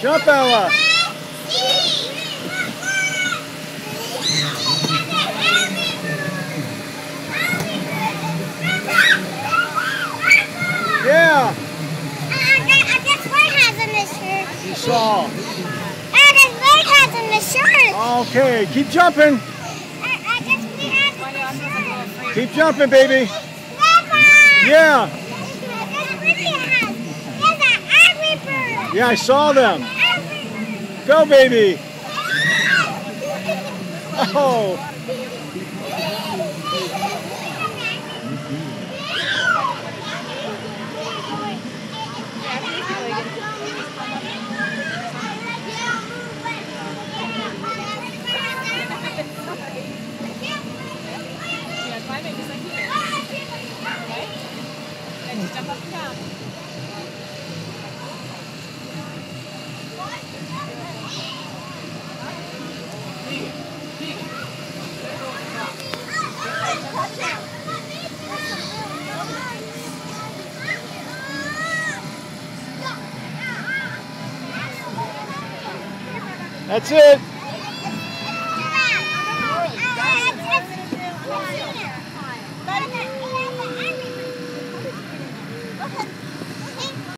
Jump, Ella. Yeah. I guess Lloyd has in this shirt. You saw. I guess Lloyd has in this shirt. Okay, keep jumping. Keep jumping, baby. Yeah. I guess Lydia has. There's an angry bird. Yeah, I saw them. Go, baby. Oh. Jump up and down. That's it.